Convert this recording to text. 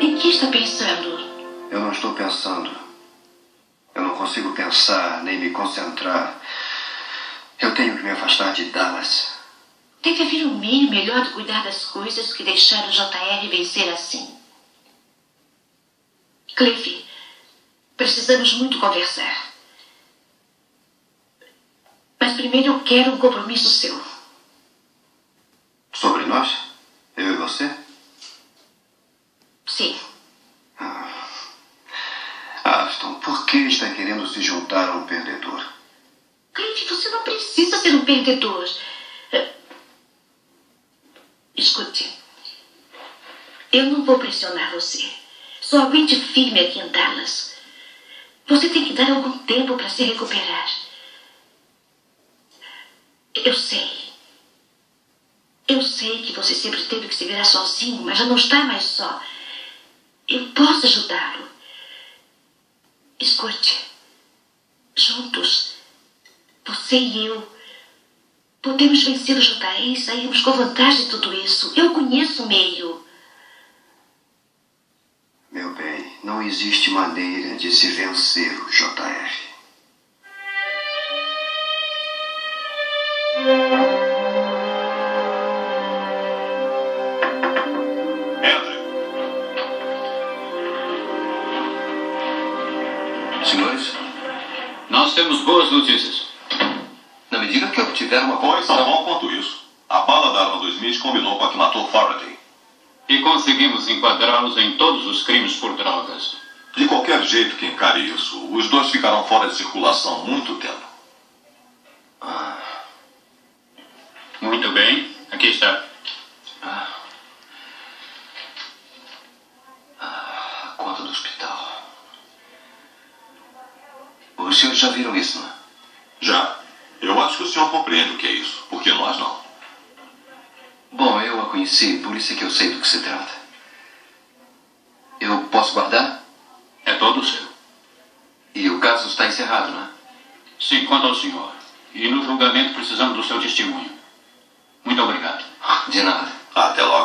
Em que está pensando? Eu não estou pensando. Eu não consigo pensar nem me concentrar. Eu tenho que me afastar de Dallas. Deve haver um meio melhor de cuidar das coisas que deixar o JR vencer assim. Cliff, precisamos muito conversar. Mas primeiro eu quero um compromisso seu. Sobre nós? Eu e você? Por que está querendo se juntar a um perdedor? Cliff, você não precisa ser um perdedor. Eh, Escute. Eu não vou pressionar você. Só aguente firme aqui em Dallas. Você tem que dar algum tempo para se recuperar. Eu sei. Eu sei que você sempre teve que se virar sozinho, mas já não está mais só. Eu posso ajudá-lo. Escute. Juntos, você e eu, podemos vencer o JR e sairmos com vantagem de tudo isso. Eu conheço o meio. Meu bem, não existe maneira de se vencer o JR. Senhores, Nós temos boas notícias. não me diga que obtiveram uma Pois tão bom quanto isso. A bala da arma do Smith combinou com a que matou Faraday. E conseguimos enquadrá-los em todos os crimes por drogas. De qualquer jeito que encare isso, os dois ficarão fora de circulação muito tempo. Muito bem, aqui está. A conta do hospital. Os senhores já viram isso, não é? Já. Eu acho que o senhor compreende o que é isso, porque nós não. Bom, eu a conheci, por isso é que eu sei do que se trata. Eu posso guardar? É todo seu. E o caso está encerrado, não é? Se quanto ao senhor. E no julgamento precisamos do seu testemunho. Muito obrigado. De nada. Até logo.